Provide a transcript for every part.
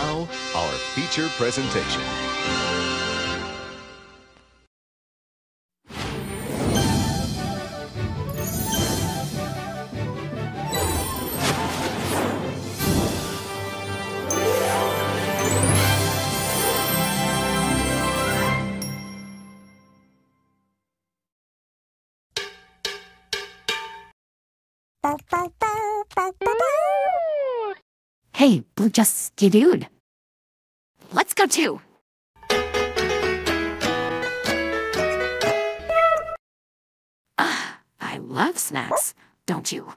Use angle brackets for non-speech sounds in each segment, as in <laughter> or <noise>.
now, our feature presentation. Hey, Blue just dude. Let's go too. Ah, I love snacks, don't you?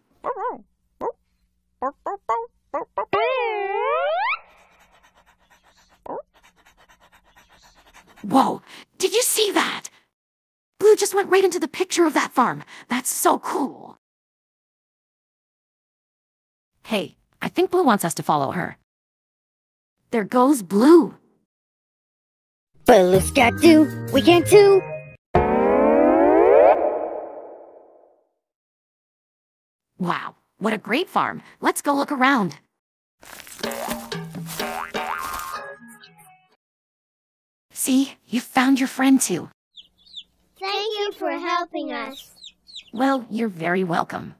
Whoa, did you see that? Blue just went right into the picture of that farm. That's so cool. Hey, I think Blue wants us to follow her. There goes Blue. Blue skidoo, we can too. Wow, what a great farm. Let's go look around. See, you found your friend too. Thank you for helping us. Well, you're very welcome.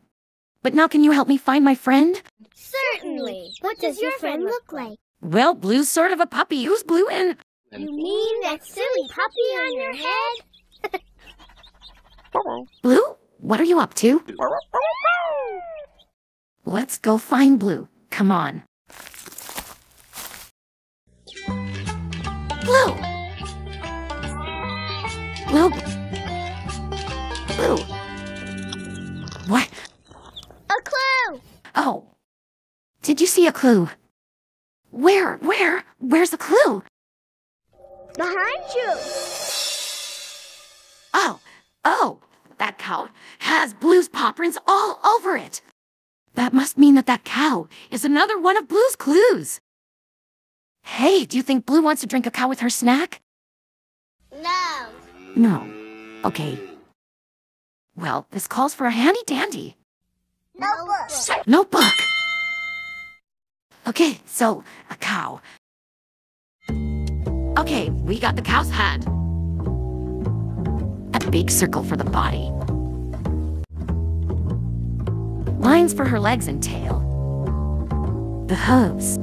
But now can you help me find my friend? Certainly. What does your friend look like? Well, Blue's sort of a puppy. Who's Blue and... You mean that silly puppy on your head? <laughs> Blue? What are you up to? Let's go find Blue. Come on. Blue! Blue! Blue! Did you see a clue? Where? Where? Where's the clue? Behind you! Oh, oh, that cow has Blue's paw prints all over it. That must mean that that cow is another one of Blue's clues. Hey, do you think Blue wants to drink a cow with her snack? No. No. Okay. Well, this calls for a handy dandy Notebook. notebook. Okay, so a cow. Okay, we got the cow's head. A big circle for the body. Lines for her legs and tail. The hooves.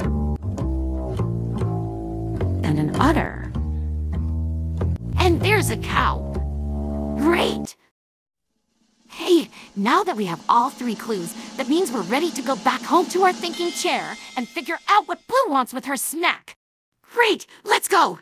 And an udder. And there's a cow. Great! Now that we have all three clues, that means we're ready to go back home to our thinking chair and figure out what Blue wants with her snack. Great, let's go!